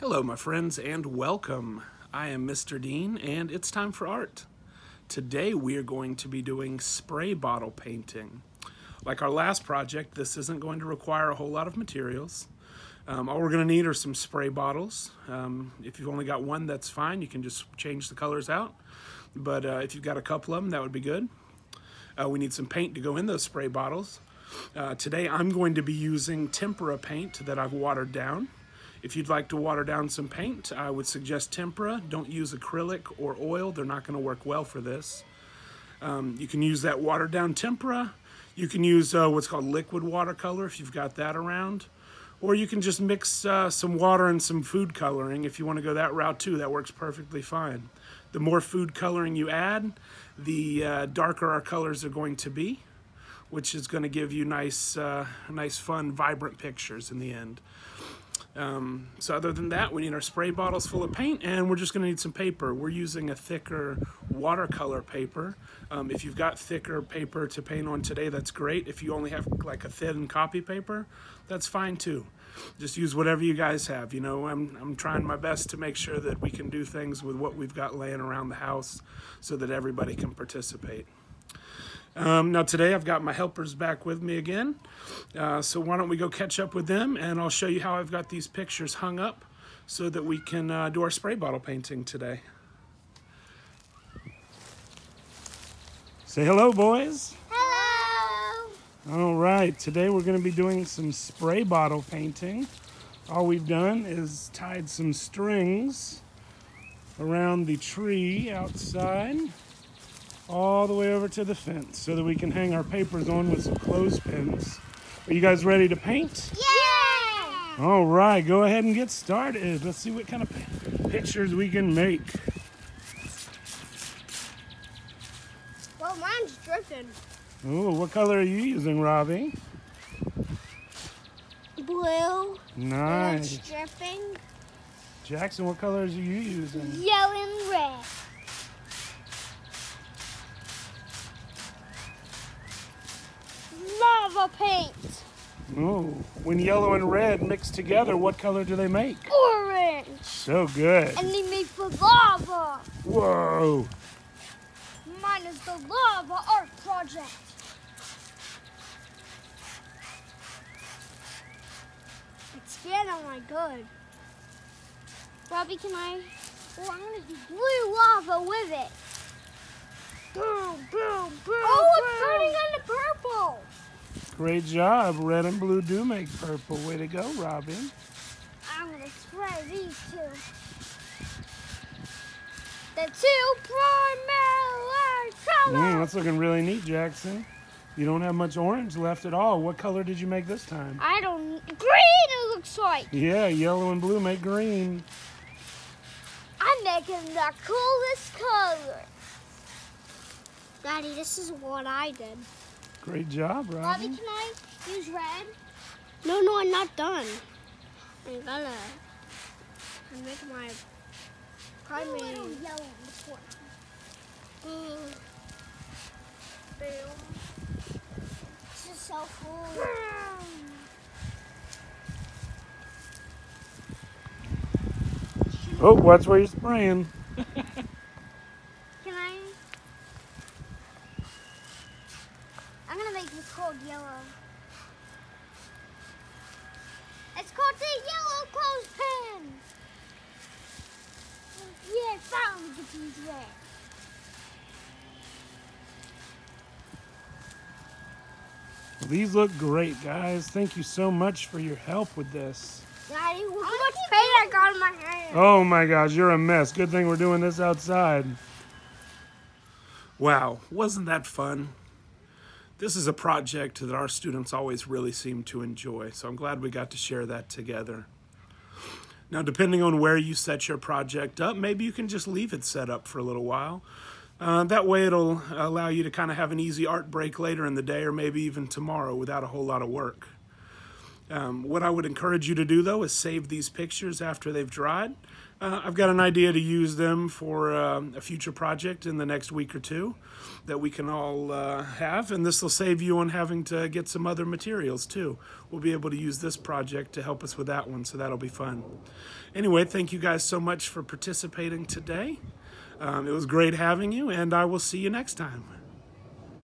Hello, my friends, and welcome. I am Mr. Dean, and it's time for art. Today we are going to be doing spray bottle painting. Like our last project, this isn't going to require a whole lot of materials. Um, all we're going to need are some spray bottles. Um, if you've only got one, that's fine. You can just change the colors out. But uh, if you've got a couple of them, that would be good. Uh, we need some paint to go in those spray bottles. Uh, today I'm going to be using tempera paint that I've watered down. If you'd like to water down some paint, I would suggest tempera. Don't use acrylic or oil. They're not going to work well for this. Um, you can use that watered down tempera. You can use uh, what's called liquid watercolor if you've got that around. Or you can just mix uh, some water and some food coloring if you want to go that route too. That works perfectly fine. The more food coloring you add, the uh, darker our colors are going to be, which is going to give you nice, uh, nice, fun, vibrant pictures in the end. Um, so other than that, we need our spray bottles full of paint and we're just gonna need some paper. We're using a thicker watercolor paper. Um, if you've got thicker paper to paint on today, that's great. If you only have like a thin copy paper, that's fine too. Just use whatever you guys have. You know, I'm, I'm trying my best to make sure that we can do things with what we've got laying around the house so that everybody can participate. Um, now today I've got my helpers back with me again. Uh, so why don't we go catch up with them and I'll show you how I've got these pictures hung up so that we can uh, do our spray bottle painting today. Say hello, boys. Hello. All right, today we're going to be doing some spray bottle painting. All we've done is tied some strings around the tree outside all the way over to the fence so that we can hang our papers on with some clothespins. Are you guys ready to paint? Yeah. All right, go ahead and get started. Let's see what kind of pictures we can make. Well, mine's dripping. Oh, what color are you using, Robbie? Blue. Nice. Dripping. Jackson, what colors are you using? Yellow and red. Lava paint. Oh, when yellow and red mix together, what color do they make? Orange. So good. And they make for lava. Whoa. Mine is the lava art project. It's getting my good. Robbie, can I? Oh, I'm gonna do blue lava with it. Boom, boom, boom. Oh, it's turning into purple. Great job. Red and blue do make purple. Way to go, Robin. I'm gonna spray these two. The two primary colors. Mm, that's looking really neat, Jackson. You don't have much orange left at all. What color did you make this time? I don't green. It looks like. Yeah, yellow and blue make green. I'm making the coolest color. Daddy, this is what I did. Great job, Bobby, Robin. can I use red? No, no, I'm not done. I'm gonna I make my primary. A little yellow in the corner. Boom. Boom. This is so cool. Oh, watch where you're spraying. Can I? I'm gonna make this called yellow. It's called the yellow clothespin. Yeah, finally get these red. These look great, guys. Thank you so much for your help with this. Daddy, look how much paint I got in my hand. Oh my gosh, you're a mess. Good thing we're doing this outside. Wow, wasn't that fun? This is a project that our students always really seem to enjoy, so I'm glad we got to share that together. Now, depending on where you set your project up, maybe you can just leave it set up for a little while. Uh, that way it'll allow you to kind of have an easy art break later in the day or maybe even tomorrow without a whole lot of work. Um, what I would encourage you to do though is save these pictures after they've dried. Uh, I've got an idea to use them for um, a future project in the next week or two that we can all uh, have, and this will save you on having to get some other materials too. We'll be able to use this project to help us with that one, so that'll be fun. Anyway, thank you guys so much for participating today. Um, it was great having you, and I will see you next time.